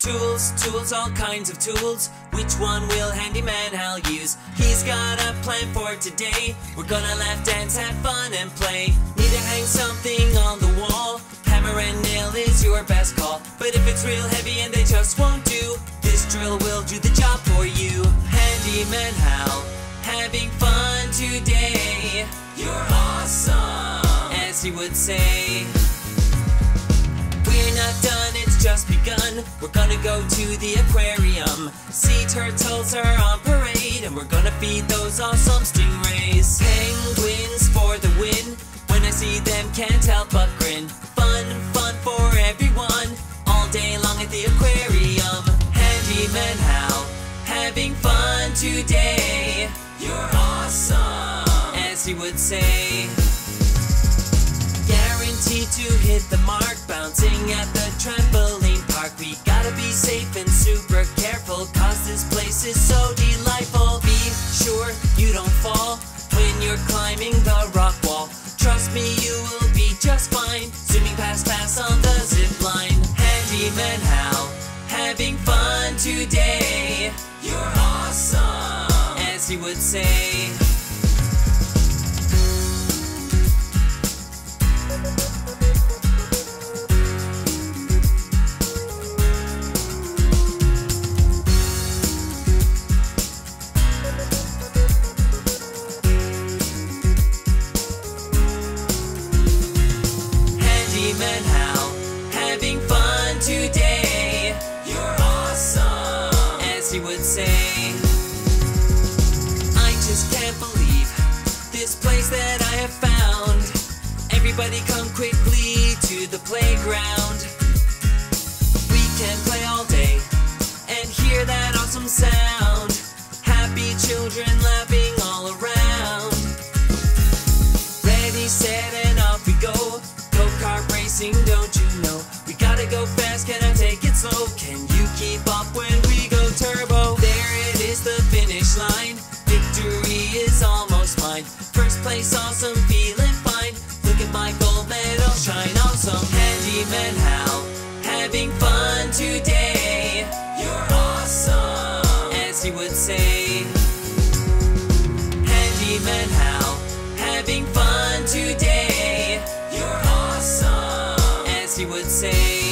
Tools, tools, all kinds of tools. Which one will Handyman Hal use? He's got a plan for today. We're gonna laugh, dance, have fun, and play. Need to hang something on the wall. Hammer and nail is your best call. But if it's real heavy and they just won't do, this drill will do the job for you. Handyman Hal, having fun today. You're awesome, as he would say. We're gonna go to the aquarium. Sea turtles are on parade, and we're gonna feed those awesome stingrays. Penguins for the win. When I see them, can't help but grin. Fun, fun for everyone. All day long at the aquarium. Handyman Hal, having fun today. You're awesome, as he would say. Guaranteed to hit the mark, bouncing at the trampoline super careful, cause this place is so delightful. Be sure you don't fall when you're climbing the rock wall. Trust me, you will be just fine. Zooming past pass on the zip line. Handyman Hal, having fun today. You're awesome, as he would say. He would say. I just can't believe this place that I have found. Everybody come quickly to the playground. We can play all day and hear that awesome sound. Happy children laughing all around. Ready, set, and off we go. Go kart racing, don't you know? We gotta go fast, can I take it slow? Can will on some handyman Hal having fun today. You're awesome, as he would say. Handyman Hal having fun today. You're awesome, as he would say.